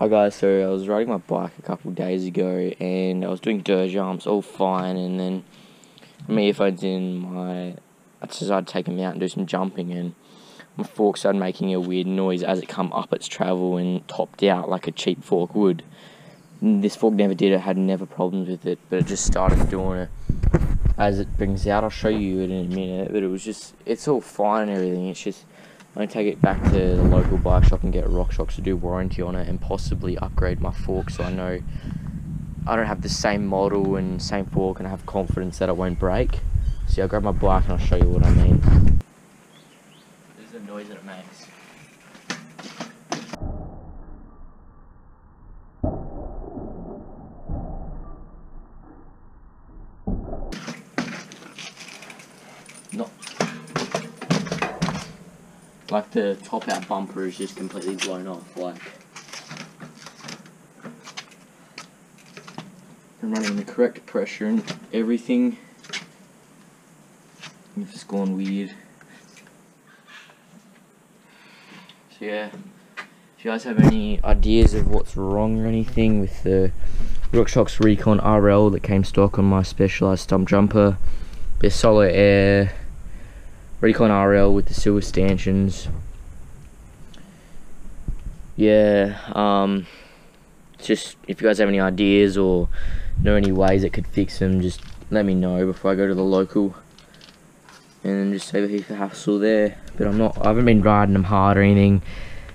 Hi guys, so I was riding my bike a couple days ago and I was doing dirt jumps, all fine, and then my earphones in, my I decided to take them out and do some jumping, and my fork started making a weird noise as it come up its travel and topped out like a cheap fork would. And this fork never did it, had never problems with it, but it just started doing it as it brings out. I'll show you it in a minute, but it was just, it's all fine and everything, it's just I'm gonna take it back to the local bike shop and get RockShox to do warranty on it and possibly upgrade my fork so I know I don't have the same model and same fork and I have confidence that it won't break. See, I'll grab my bike and I'll show you what I mean. This is the noise that it makes. Not like the top out bumper is just completely blown off like I'm running the correct pressure and everything. It's just gone weird. So yeah. If you guys have any ideas of what's wrong or anything with the RockShox Recon RL that came stock on my specialized Stumpjumper the Solo Air Recon RL with the silver stanchions. Yeah, um, just if you guys have any ideas or know any ways that could fix them, just let me know before I go to the local. And just save a heap of hassle there. But I'm not, I haven't been riding them hard or anything.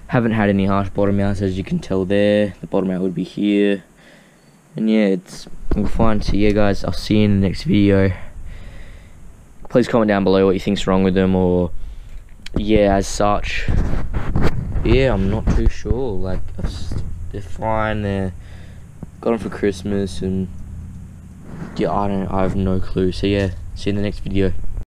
Haven't had any harsh bottom outs as you can tell there. The bottom out would be here. And yeah, it's fine. So yeah guys, I'll see you in the next video please comment down below what you think's wrong with them or yeah as such. Yeah i'm not too sure. Like they're fine they're got them for christmas and yeah i don't i have no clue. So yeah see you in the next video